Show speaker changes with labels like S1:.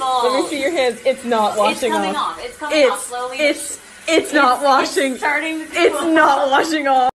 S1: Let me see your hands. It's not washing It's
S2: coming
S1: off.
S2: off. It's coming off slowly.
S1: it's it's not washing.
S2: It's starting to
S1: It's not washing off.